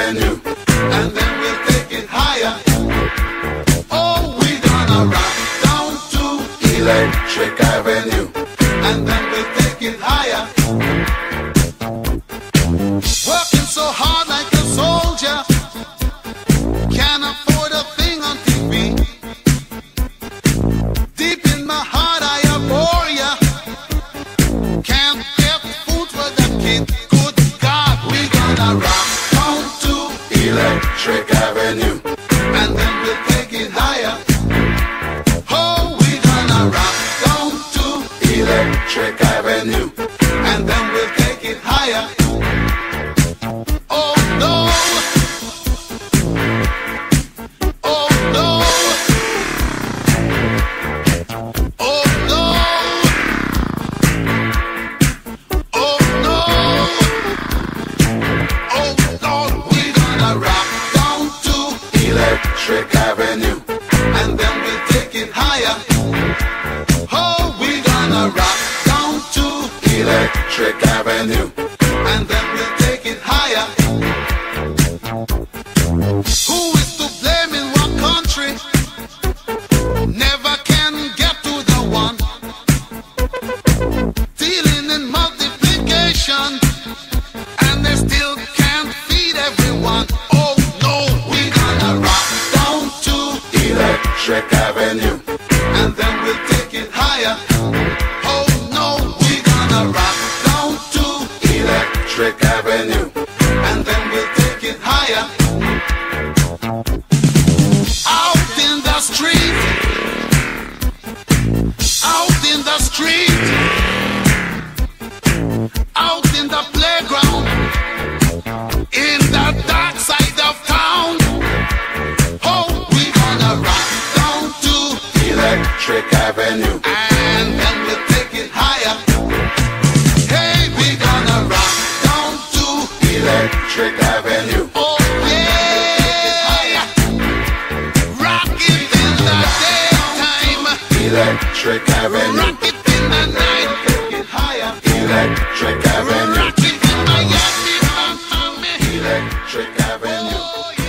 and then we'll take it higher. Oh, we gonna rock down to Electric Avenue, and then we'll take it higher. Electric Avenue. And then we'll take it higher. Oh no. Oh no. Oh no. Oh no. Oh Lord, we gonna rock down to Electric Avenue. And then we'll take it higher. Electric Avenue. And then we'll take it higher. Who is to blame in what country? Never can get to the one. Dealing in multiplication. And they still can't feed everyone. Oh no, we gonna rock down to Electric Avenue. And then we'll take it higher. Oh no, we gonna rock Electric Avenue. And then we'll take it higher. Out in the street. Out in the street. Out in the playground. In the dark side of town. Oh, we gonna rock down to Electric Avenue. And then we'll Electric Avenue. Rock it in the night. It higher. Electric Avenue. Rock it in Miami, Miami. Electric Avenue. Oh,